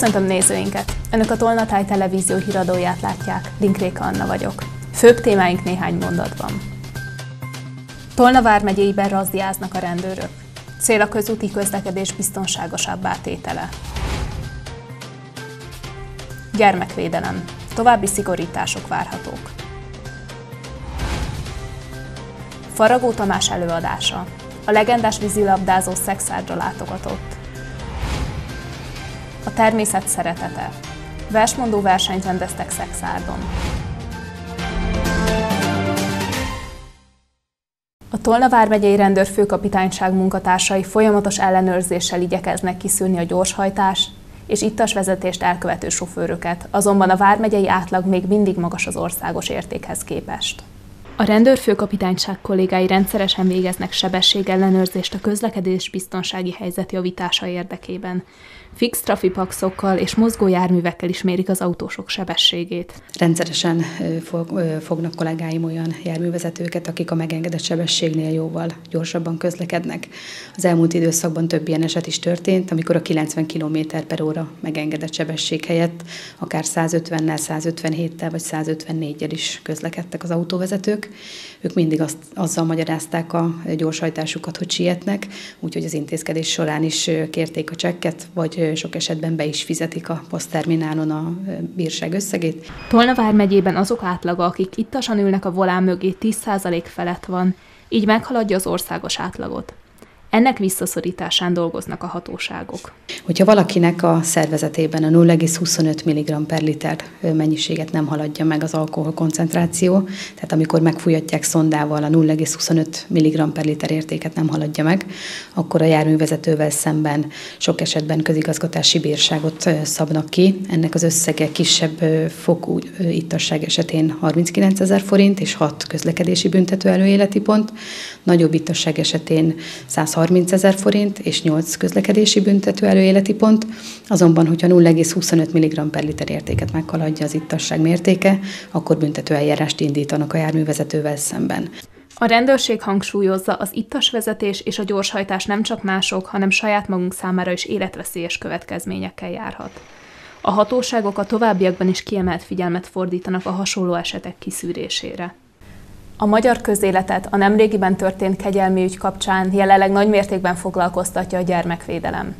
Köszöntöm nézőinket! Önök a Tolnatáj televízió híradóját látják, Linkréka Anna vagyok. Főbb témáink néhány mondatban. Tolna vármegyéiben razdiáznak a rendőrök. Cél a közúti közlekedés biztonságosabb tétele. Gyermekvédelem. További szigorítások várhatók. Faragó Tamás előadása. A legendás vízilabdázó szexárdra látogatott. A természet szeretete. Versmondó versenyt rendeztek Szexárdon. A Tolna vármegyei rendőrfőkapitányság munkatársai folyamatos ellenőrzéssel igyekeznek kiszűrni a gyorshajtás és ittas vezetést elkövető sofőröket, azonban a vármegyei átlag még mindig magas az országos értékhez képest. A rendőrfőkapitányság kollégái rendszeresen végeznek sebességellenőrzést a közlekedés biztonsági helyzet javítása érdekében. Fix trafipaxokkal és mozgó járművekkel is mérik az autósok sebességét. Rendszeresen fog, fognak kollégáim olyan járművezetőket, akik a megengedett sebességnél jóval gyorsabban közlekednek. Az elmúlt időszakban több ilyen eset is történt, amikor a 90 km per óra megengedett sebesség helyett akár 150-nel, 157-tel vagy 154-el is közlekedtek az autóvezetők. Ők mindig azt, azzal magyarázták a gyorshajtásukat, hogy sietnek, úgyhogy az intézkedés során is kérték a csekket, vagy sok esetben be is fizetik a posztterminálon a bírság összegét. Tolna vármegyében azok átlaga, akik ittasan ülnek a volán mögé 10% felett van, így meghaladja az országos átlagot. Ennek visszaszorításán dolgoznak a hatóságok. Hogyha valakinek a szervezetében a 0,25 mg per liter mennyiséget nem haladja meg az alkohol koncentráció, tehát amikor megfújatják szondával a 0,25 mg per liter értéket nem haladja meg, akkor a járművezetővel szemben sok esetben közigazgatási bírságot szabnak ki. Ennek az összege kisebb fokú ittasság esetén 39 ezer forint és 6 közlekedési büntető előéleti pont, nagyobb ittasság esetén 100 30 ezer forint és 8 közlekedési büntető előéleti pont, azonban, hogyha 0,25 mg per liter értéket meghaladja az ittasság mértéke, akkor büntető eljárást indítanak a járművezetővel szemben. A rendőrség hangsúlyozza, az ittas vezetés és a gyorshajtás nem csak mások, hanem saját magunk számára is életveszélyes következményekkel járhat. A hatóságok a továbbiakban is kiemelt figyelmet fordítanak a hasonló esetek kiszűrésére. A magyar közéletet a nemrégiben történt kegyelmi ügy kapcsán jelenleg nagy mértékben foglalkoztatja a gyermekvédelem.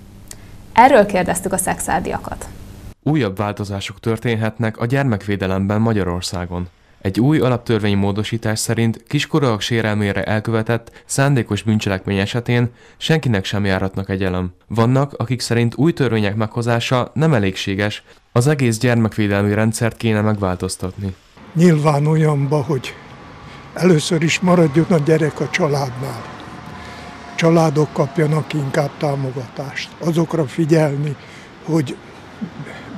Erről kérdeztük a szexádiakat. Újabb változások történhetnek a gyermekvédelemben Magyarországon. Egy új alaptörvényi módosítás szerint kiskorúak sérelmére elkövetett szándékos bűncselekmény esetén senkinek sem járatnak egyelem. Vannak, akik szerint új törvények meghozása nem elégséges, az egész gyermekvédelmi rendszert kéne megváltoztatni. Nyilván olyanba, hogy Először is maradjon a gyerek a családnál. Családok kapjanak inkább támogatást. Azokra figyelni, hogy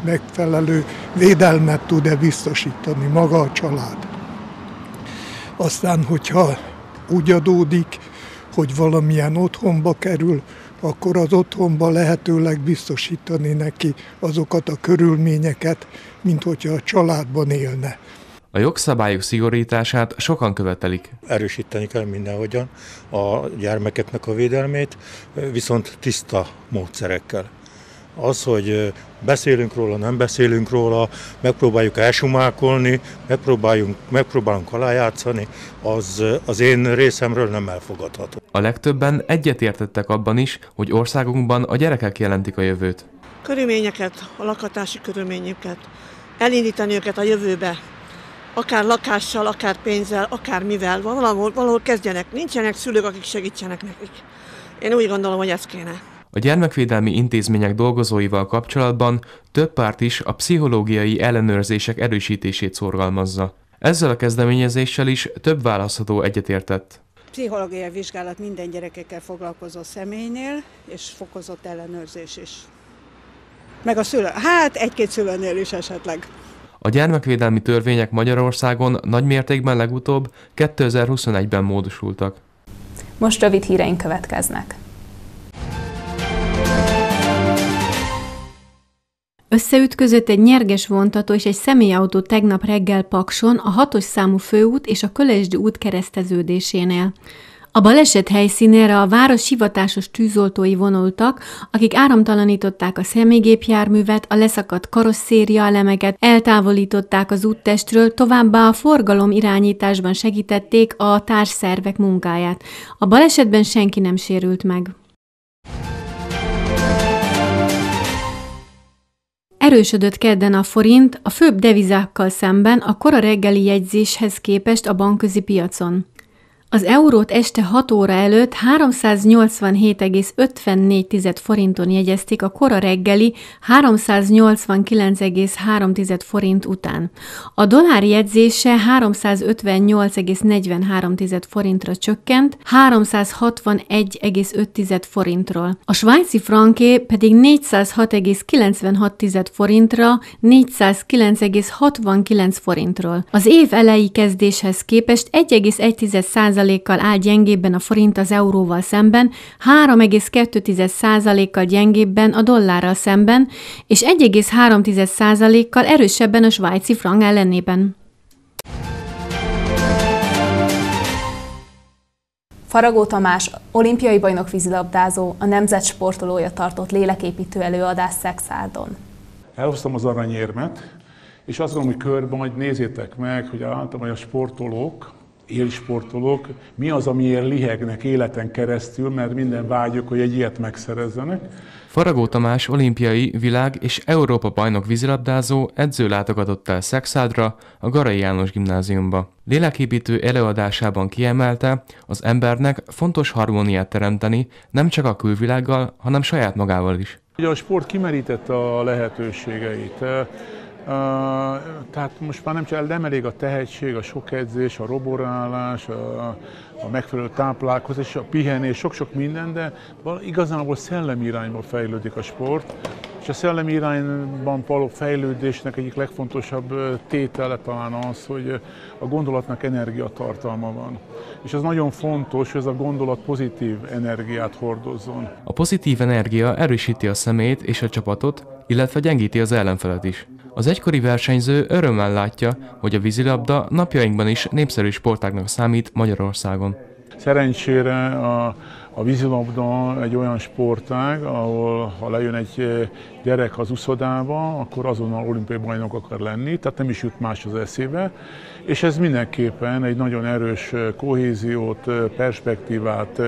megfelelő védelmet tud-e biztosítani maga a család. Aztán, hogyha úgy adódik, hogy valamilyen otthonba kerül, akkor az otthonba lehetőleg biztosítani neki azokat a körülményeket, mint hogyha a családban élne. A jogszabályok szigorítását sokan követelik. Erősíteni kell mindenhogyan a gyermekeknek a védelmét, viszont tiszta módszerekkel. Az, hogy beszélünk róla, nem beszélünk róla, megpróbáljuk elsumákolni, megpróbáljunk, megpróbálunk alájátszani, az az én részemről nem elfogadható. A legtöbben egyetértettek abban is, hogy országunkban a gyerekek jelentik a jövőt. Körülményeket, a lakatási körülményeket, elindítani őket a jövőbe, akár lakással, akár pénzzel, akár mivel, valahol, valahol kezdjenek. Nincsenek szülők, akik segítsenek nekik. Én úgy gondolom, hogy ez kéne. A gyermekvédelmi intézmények dolgozóival kapcsolatban több párt is a pszichológiai ellenőrzések erősítését szorgalmazza. Ezzel a kezdeményezéssel is több választható egyetértett. Pszichológiai vizsgálat minden gyerekekkel foglalkozó személynél, és fokozott ellenőrzés is. Meg a szülő, hát egy-két szülőnél is esetleg. A gyermekvédelmi törvények Magyarországon nagy mértékben legutóbb 2021-ben módosultak. Most rövid híreink következnek. Összeütközött egy nyerges vontató és egy személyautó tegnap reggel Pakson a hatos számú főút és a Kölesdi út kereszteződésénél. A baleset helyszínére a város hivatásos tűzoltói vonultak, akik áramtalanították a személygépjárművet, a leszakadt karosszéria elemeket, eltávolították az úttestről, továbbá a forgalom irányításban segítették a társszervek munkáját. A balesetben senki nem sérült meg. Erősödött kedden a forint a főbb devizákkal szemben a kora reggeli jegyzéshez képest a bankközi piacon. Az eurót este 6 óra előtt 387,54 forinton jegyezték a kora reggeli 389,3 forint után. A dollár jegyzése 358,43 forintra csökkent, 361,5 forintról. A svájci franké pedig 406,96 forintra, 409,69 forintról. Az év elejé kezdéshez képest 1,1 kal áll gyengébben a forint az euróval szemben, 3,2%-kal gyengébben a dollárral szemben, és 1,3%-kal erősebben a svájci frank ellenében. Faragó Tamás, olimpiai bajnok vízilabdázó, a nemzet sportolója tartott léleképítő előadás Szexádon. Elhoztam az aranyérmet, és azt gondolom, hogy körben majd nézzétek meg, hogy általában a sportolók, élsportolók, mi az, amiért lihegnek életen keresztül, mert minden vágyok, hogy egy ilyet megszerezzenek. Faragó Tamás olimpiai, világ és Európa bajnok vízilabdázó edző látogatott el Szexádra, a Garai János gimnáziumba. Léleképítő előadásában kiemelte, az embernek fontos harmóniát teremteni nem csak a külvilággal, hanem saját magával is. Ugye a sport kimerítette a lehetőségeit tehát most már nem csak nem elég a tehetség, a sok edzés, a roborálás, a, a megfelelő táplálkozás, a pihenés, sok-sok minden, de igazából szellemi irányba fejlődik a sport, és a szellemi irányban való fejlődésnek egyik legfontosabb tétele talán az, hogy a gondolatnak energiatartalma van. És az nagyon fontos, hogy ez a gondolat pozitív energiát hordozzon. A pozitív energia erősíti a szemét és a csapatot, illetve gyengíti az ellenfelet is. Az egykori versenyző örömmel látja, hogy a vízilabda napjainkban is népszerű sportágnak számít Magyarországon. Szerencsére a, a vízilabda egy olyan sportág, ahol ha lejön egy gyerek az uszodába, akkor azonnal olimpiai bajnok akar lenni, tehát nem is jut más az eszébe, és ez mindenképpen egy nagyon erős kohéziót, perspektívát,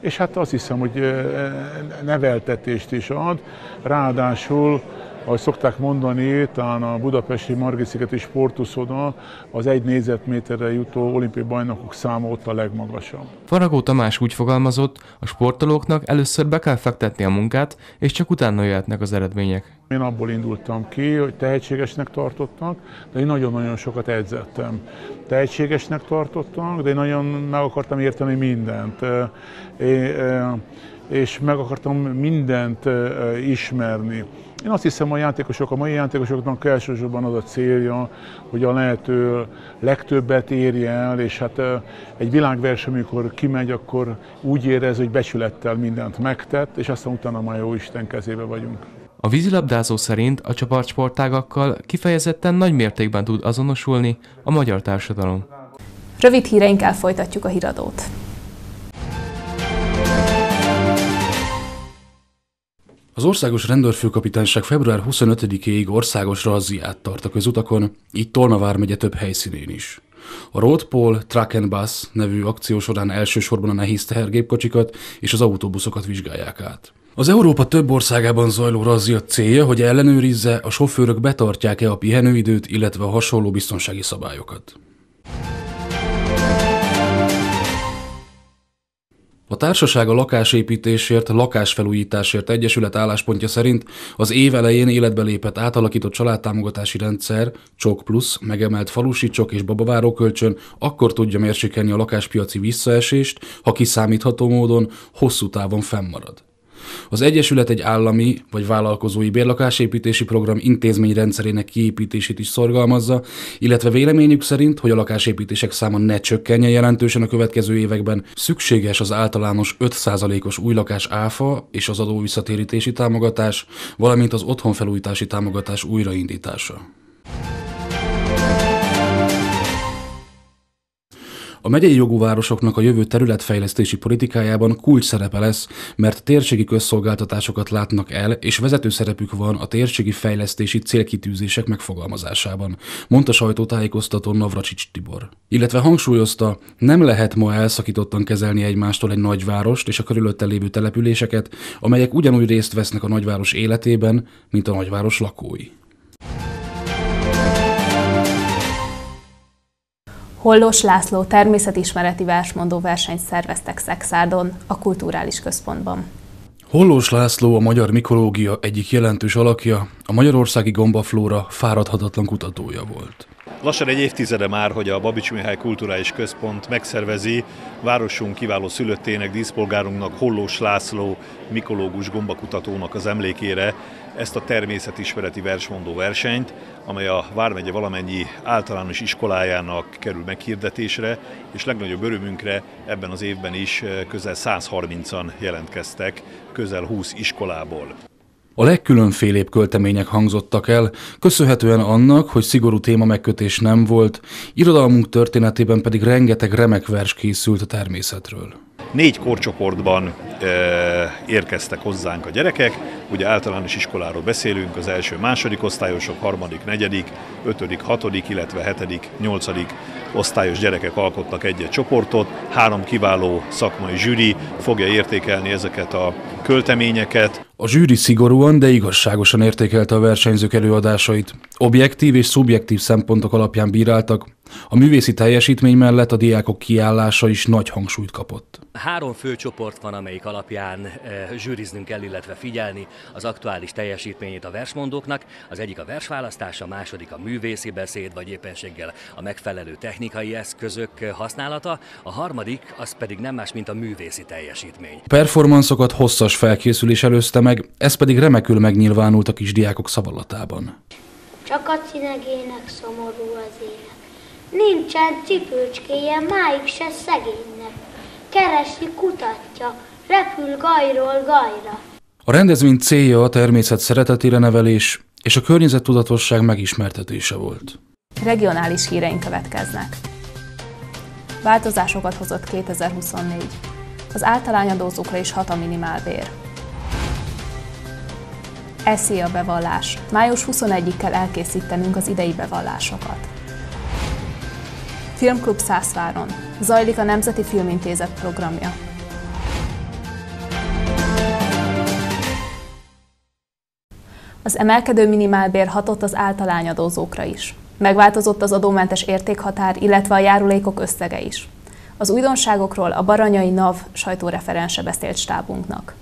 és hát azt hiszem, hogy neveltetést is ad, ráadásul ahogy szokták mondani, talán a budapesti Margit-szigeti sportuszoda az egy négyzetméterre jutó olimpiai bajnokok száma ott a legmagasabb. Faragó Tamás úgy fogalmazott, a sportolóknak először be kell fektetni a munkát, és csak utána jöhetnek az eredmények. Én abból indultam ki, hogy tehetségesnek tartottak, de én nagyon-nagyon sokat edzettem. Tehetségesnek tartottak, de én nagyon meg akartam érteni mindent. És meg akartam mindent ismerni. Én azt hiszem, a játékosok, a mai játékosoknak elsősorban az a célja, hogy a lehető legtöbbet érje el, és hát egy világverseny, amikor kimegy, akkor úgy érez, hogy becsülettel mindent megtett, és aztán utána már jó Isten kezébe vagyunk. A vízilabdázó szerint a csapatsportágakkal kifejezetten nagy mértékben tud azonosulni a magyar társadalom. Rövid híreinkkel folytatjuk a híradót. Az Országos Rendőrfőkapitányság február 25-ig országos razziát tart a közutakon, így Tolna vármegye több helyszínén is. A Roadpol Truck and Bus nevű akció során elsősorban a nehéz tehergépkocsikat és az autóbuszokat vizsgálják át. Az Európa több országában zajló razzia célja, hogy ellenőrizze, a sofőrök betartják-e a pihenőidőt, illetve a hasonló biztonsági szabályokat. A társaság a lakásépítésért, lakásfelújításért egyesület álláspontja szerint az év elején életbe lépett átalakított családtámogatási rendszer, Csok Plus, megemelt falusi csok és babaváró kölcsön akkor tudja mérsékelni a lakáspiaci visszaesést, ha kiszámítható módon hosszú távon fennmarad. Az Egyesület egy állami vagy vállalkozói bérlakásépítési program intézményrendszerének kiépítését is szorgalmazza, illetve véleményük szerint, hogy a lakásépítések száma ne csökkenjen jelentősen a következő években, szükséges az általános 5%-os új lakás áfa és az adó visszatérítési támogatás, valamint az otthonfelújítási támogatás újraindítása. A megyei jogú városoknak a jövő területfejlesztési politikájában kulcs szerepe lesz, mert térségi közszolgáltatásokat látnak el, és vezető szerepük van a térségi fejlesztési célkitűzések megfogalmazásában, mondta sajtótájékoztató Navracsics Tibor. Illetve hangsúlyozta, nem lehet ma elszakítottan kezelni egymástól egy nagyvárost és a körülötte lévő településeket, amelyek ugyanúgy részt vesznek a nagyváros életében, mint a nagyváros lakói. Hollós László természetismereti versmondó versenyt szerveztek Szexárdon, a Kulturális Központban. Hollós László a magyar mikológia egyik jelentős alakja, a magyarországi gombaflóra fáradhatatlan kutatója volt. Lassan egy évtizede már, hogy a Babics Mihály Kulturális Központ megszervezi városunk kiváló szülöttének, díszpolgárunknak, Hollós László mikológus gombakutatónak az emlékére ezt a természetismereti versmondó versenyt, amely a Vármegye valamennyi általános iskolájának kerül meghirdetésre, és legnagyobb örömünkre ebben az évben is közel 130-an jelentkeztek, közel 20 iskolából. A legkülönfélébb költemények hangzottak el, köszönhetően annak, hogy szigorú téma megkötés nem volt, irodalmunk történetében pedig rengeteg remek vers készült a természetről. Négy korcsoportban érkeztek hozzánk a gyerekek, ugye általános iskoláról beszélünk, az első második osztályosok, harmadik, negyedik, ötödik, hatodik, illetve hetedik, nyolcadik osztályos gyerekek alkottak egy-egy csoportot, három kiváló szakmai zsűri fogja értékelni ezeket a költeményeket. A zsűri szigorúan, de igazságosan értékelte a versenyzők előadásait. Objektív és szubjektív szempontok alapján bíráltak, a művészi teljesítmény mellett a diákok kiállása is nagy hangsúlyt kapott. Három fő csoport van, amelyik alapján e, zsűriznünk kell, illetve figyelni az aktuális teljesítményét a versmondóknak. Az egyik a versválasztás, a második a művészi beszéd, vagy éppenséggel a megfelelő technikai eszközök használata, a harmadik az pedig nem más, mint a művészi teljesítmény. Performanszokat hosszas felkészülés előzte meg, ez pedig remekül megnyilvánult a kisdiákok szavalatában. Csak a cinegének szomorú az élet. Nincsen cipőcskéje, máig se szegénynek. Keresi, kutatja, repül gajról gajra. A rendezvény célja a természet szeretetére nevelés és a környezettudatosság megismertetése volt. Regionális híreink következnek. Változásokat hozott 2024. Az általányadózókra is hat a minimálbér. Eszi a bevallás. Május 21-ig kell elkészítenünk az idei bevallásokat. Filmklub Szászváron. Zajlik a Nemzeti Filmintézet programja. Az emelkedő minimálbér hatott az általányadózókra is. Megváltozott az adómentes értékhatár, illetve a járulékok összege is. Az újdonságokról a Baranyai NAV sajtóreferense beszélt stábunknak.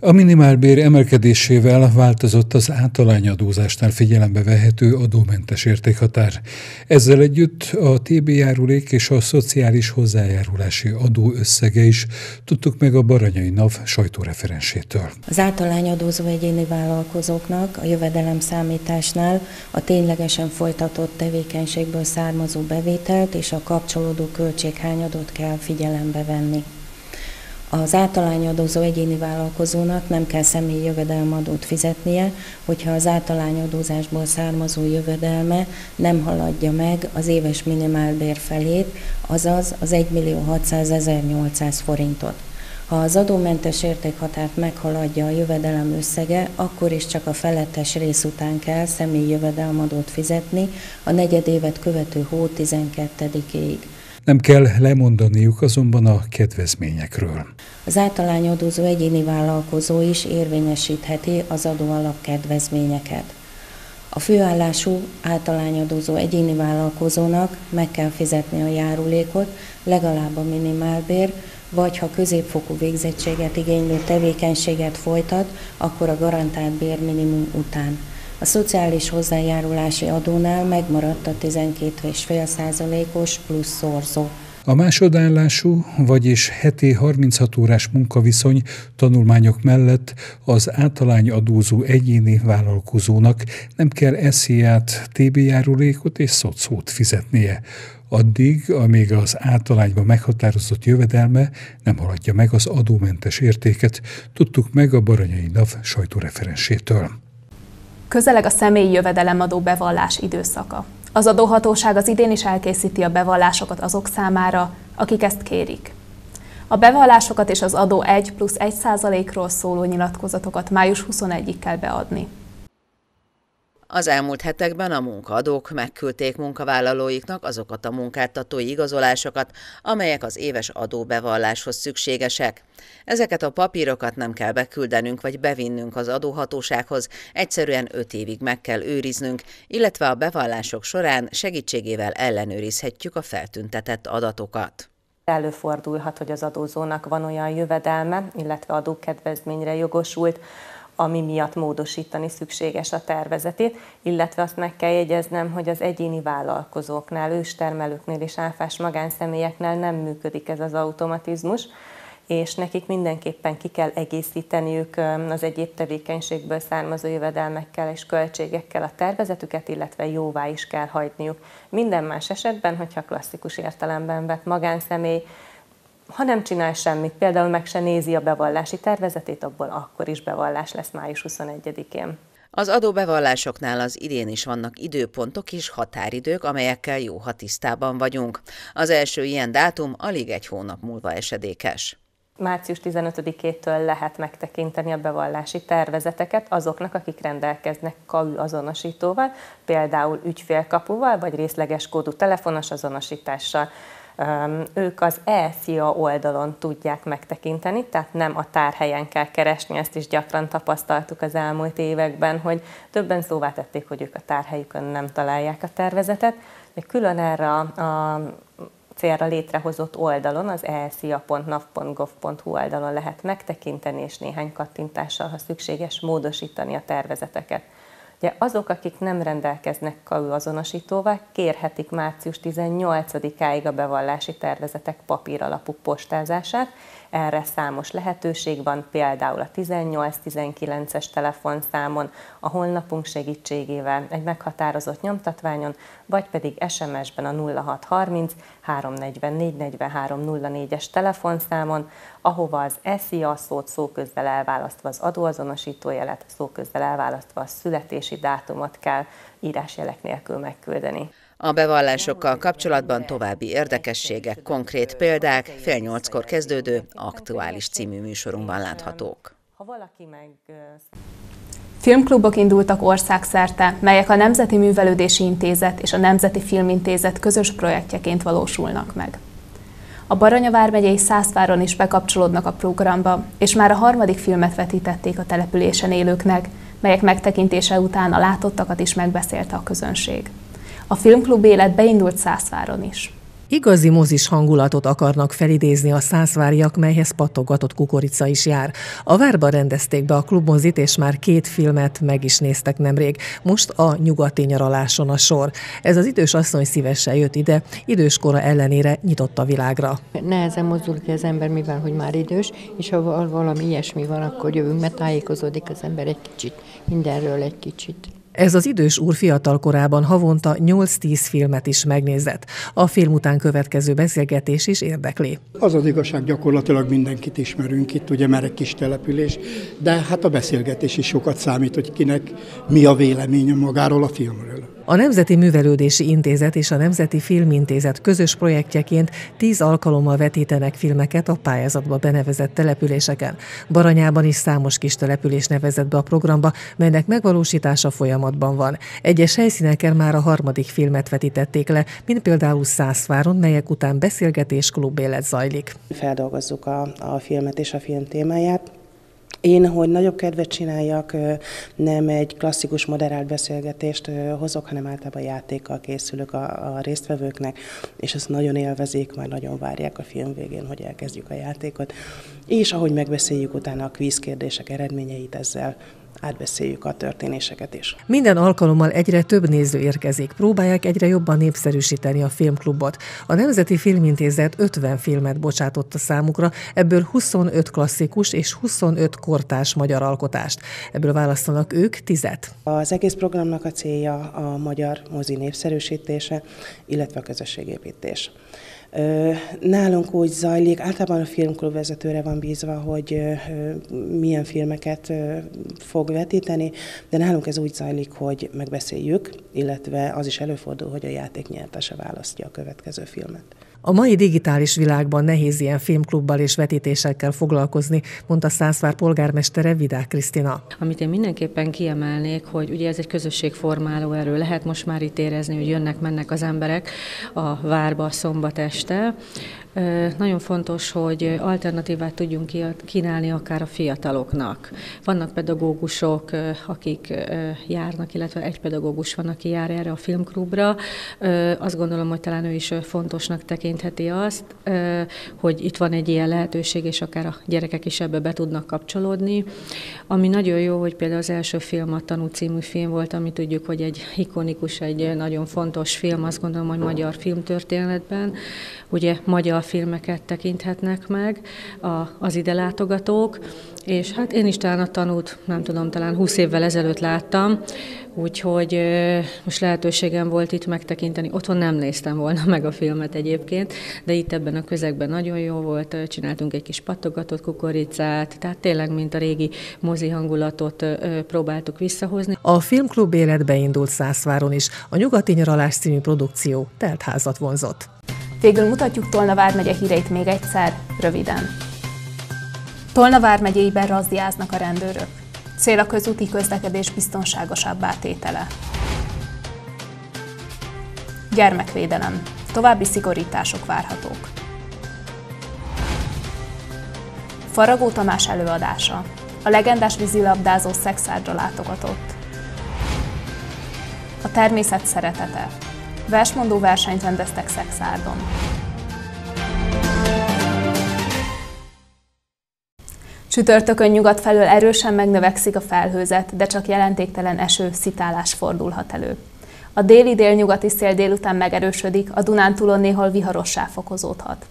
A minimálbér emelkedésével változott az általányadózásnál figyelembe vehető adómentes értékhatár. Ezzel együtt a TB járulék és a szociális hozzájárulási adó összege is tudtuk meg a Baranyai NAV sajtóreferensétől. Az általányadózó egyéni vállalkozóknak a jövedelem számításnál a ténylegesen folytatott tevékenységből származó bevételt és a kapcsolódó költséghányadót kell figyelembe venni. Az általányadózó egyéni vállalkozónak nem kell személyi jövedelmadót fizetnie, hogyha az általányadózásból származó jövedelme nem haladja meg az éves minimálbér felét, azaz az 1 millió 600 800 forintot. Ha az adómentes értékhatárt meghaladja a jövedelem összege, akkor is csak a felettes rész után kell személyi jövedelmadót fizetni a negyedévet követő hó 12-ig. Nem kell lemondaniuk azonban a kedvezményekről. Az általányadózó egyéni vállalkozó is érvényesítheti az adóalap kedvezményeket. A főállású általányadózó egyéni vállalkozónak meg kell fizetni a járulékot, legalább a minimálbér, vagy ha középfokú végzettséget igénylő tevékenységet folytat, akkor a garantált bérminimum után. A szociális hozzájárulási adónál megmaradt a 12,5%-os plusz szorzó. A másodállású, vagyis heti 36 órás munkaviszony tanulmányok mellett az általány adózó egyéni vállalkozónak nem kell esziát, TB járulékot és szocót fizetnie addig, amíg az általányban meghatározott jövedelme nem haladja meg az adómentes értéket, tudtuk meg a Baranyai NAV sajtóreferensétől. Közeleg a személyi jövedelemadó bevallás időszaka. Az adóhatóság az idén is elkészíti a bevallásokat azok számára, akik ezt kérik. A bevallásokat és az adó 1 plusz 1 százalékról szóló nyilatkozatokat május 21-ig kell beadni. Az elmúlt hetekben a munkaadók megküldték munkavállalóiknak azokat a munkáltatói igazolásokat, amelyek az éves adóbevalláshoz szükségesek. Ezeket a papírokat nem kell beküldenünk vagy bevinnünk az adóhatósághoz, egyszerűen öt évig meg kell őriznünk, illetve a bevallások során segítségével ellenőrizhetjük a feltüntetett adatokat. Előfordulhat, hogy az adózónak van olyan jövedelme, illetve adókedvezményre jogosult, ami miatt módosítani szükséges a tervezetét, illetve azt meg kell jegyeznem, hogy az egyéni vállalkozóknál, őstermelőknél és áfás magánszemélyeknél nem működik ez az automatizmus, és nekik mindenképpen ki kell egészíteniük az egyéb tevékenységből származó jövedelmekkel és költségekkel a tervezetüket, illetve jóvá is kell hagyniuk. Minden más esetben, hogyha klasszikus értelemben vett magánszemély ha nem csinál semmit, például meg se nézi a bevallási tervezetét, abból akkor is bevallás lesz május 21-én. Az adóbevallásoknál az idén is vannak időpontok és határidők, amelyekkel jó, ha tisztában vagyunk. Az első ilyen dátum alig egy hónap múlva esedékes. Március 15-től lehet megtekinteni a bevallási tervezeteket azoknak, akik rendelkeznek KAU azonosítóval, például ügyfélkapuval vagy részleges kódú telefonos azonosítással ők az e-szia oldalon tudják megtekinteni, tehát nem a tárhelyen kell keresni, ezt is gyakran tapasztaltuk az elmúlt években, hogy többen szóvá tették, hogy ők a tárhelyükön nem találják a tervezetet, de külön erre a, célra létrehozott oldalon, az elsia.nav.gov.hu oldalon lehet megtekinteni, és néhány kattintással, ha szükséges, módosítani a tervezeteket. Ugye azok, akik nem rendelkeznek KAU azonosítóval, kérhetik március 18-áig a bevallási tervezetek papír alapú postázását, erre számos lehetőség van, például a 18-19-es telefonszámon, a honlapunk segítségével, egy meghatározott nyomtatványon, vagy pedig SMS-ben a 0630 344 43 04-es telefonszámon, ahova az SZIA szót szóközzel elválasztva az adóazonosítójelet, szóközzel elválasztva a születési dátumot kell írásjelek nélkül megküldeni. A bevallásokkal kapcsolatban további érdekességek, konkrét példák fél nyolckor kezdődő aktuális című műsorunkban láthatók. Ha valaki meg Filmklubok indultak országszerte, melyek a Nemzeti Művelődési Intézet és a Nemzeti Filmintézet közös projektjeként valósulnak meg. A Baranya vármegyei Szászváron is bekapcsolódnak a programba, és már a harmadik filmet vetítették a településen élőknek, melyek megtekintése után a látottakat is megbeszélte a közönség. A filmklub élet beindult Szászváron is. Igazi mozis hangulatot akarnak felidézni a szászváriak, melyhez pattogatott kukorica is jár. A várban rendezték be a klubmozit, és már két filmet meg is néztek nemrég. Most a nyugati nyaraláson a sor. Ez az idős asszony szívesen jött ide, időskora ellenére nyitott a világra. Nehezen mozdul ki az ember, mivel hogy már idős, és ha valami ilyesmi van, akkor jövünk, mert tájékozódik az ember egy kicsit, mindenről egy kicsit. Ez az idős úr fiatal korában havonta 8-10 filmet is megnézett. A film után következő beszélgetés is érdekli. Az az igazság, gyakorlatilag mindenkit ismerünk itt, ugye mert egy kis település, de hát a beszélgetés is sokat számít, hogy kinek mi a véleménye magáról a filmről. A Nemzeti Művelődési Intézet és a Nemzeti Filmintézet közös projektjeként tíz alkalommal vetítenek filmeket a pályázatba benevezett településeken. Baranyában is számos kis település nevezett be a programba, melynek megvalósítása folyamatban van. Egyes helyszíneken már a harmadik filmet vetítették le, mint például Szászváron, melyek után beszélgetés klub élet zajlik. Feldolgozzuk a, a filmet és a film témáját, én, hogy nagyobb kedvet csináljak, nem egy klasszikus moderált beszélgetést hozok, hanem általában játékkal készülök a, a résztvevőknek, és ezt nagyon élvezik, már nagyon várják a film végén, hogy elkezdjük a játékot. És ahogy megbeszéljük utána a kvízkérdések eredményeit, ezzel átbeszéljük a történéseket is. Minden alkalommal egyre több néző érkezik, próbálják egyre jobban népszerűsíteni a filmklubot. A Nemzeti Filmintézet 50 filmet bocsátott a számukra, ebből 25 klasszikus és 25 kortárs magyar alkotást. Ebből választanak ők tizet. Az egész programnak a célja a magyar mozi népszerűsítése, illetve a közösségépítés. Nálunk úgy zajlik, általában a filmklub vezetőre van bízva, hogy milyen filmeket fog vetíteni, de nálunk ez úgy zajlik, hogy megbeszéljük, illetve az is előfordul, hogy a játék nyertese választja a következő filmet. A mai digitális világban nehéz ilyen filmklubbal és vetítésekkel foglalkozni, mondta Szászvár polgármestere Vidák Krisztina. Amit én mindenképpen kiemelnék, hogy ugye ez egy közösségformáló erő. Lehet most már itt érezni, hogy jönnek-mennek az emberek a várba szombat este. Nagyon fontos, hogy alternatívát tudjunk kínálni akár a fiataloknak. Vannak pedagógusok, akik járnak, illetve egy pedagógus van, aki jár erre a filmklubra. Azt gondolom, hogy talán ő is fontosnak tekintheti azt, hogy itt van egy ilyen lehetőség, és akár a gyerekek is ebbe be tudnak kapcsolódni. Ami nagyon jó, hogy például az első film a Tanú című film volt, ami tudjuk, hogy egy ikonikus, egy nagyon fontos film, azt gondolom, hogy magyar filmtörténetben. Ugye magyar filmeket tekinthetnek meg az ide látogatók, és hát én is talán a tanút, nem tudom, talán 20 évvel ezelőtt láttam, úgyhogy most lehetőségem volt itt megtekinteni. Otthon nem néztem volna meg a filmet egyébként, de itt ebben a közegben nagyon jó volt, csináltunk egy kis pattogatott kukoricát, tehát tényleg, mint a régi mozi hangulatot próbáltuk visszahozni. A filmklub életbe indult Szászváron is, a Nyugati Nyaralás című produkció teltházat vonzott. Végül mutatjuk Tolna vármegye híreit még egyszer, röviden. Tolna vármegyében razdiáznak a rendőrök. Cél a közúti közlekedés biztonságosabb átétele. Gyermekvédelem. További szigorítások várhatók. Faragó Tamás előadása. A legendás vízilabdázó szexárdra látogatott. A természet szeretete. Versmondó versenyt rendeztek Szexárdon. Csütörtökön nyugat felől erősen megnövekszik a felhőzet, de csak jelentéktelen eső, szitálás fordulhat elő. A déli délnyugati szél délután megerősödik, a Dunántúlon néhol viharossá fokozódhat.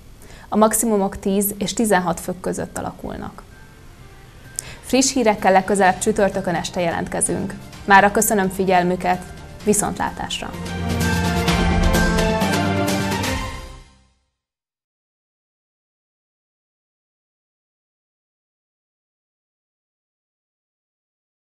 A maximumok 10 és 16 fok között alakulnak. Friss hírekkel legközelebb csütörtökön este jelentkezünk. Mára köszönöm figyelmüket, viszontlátásra!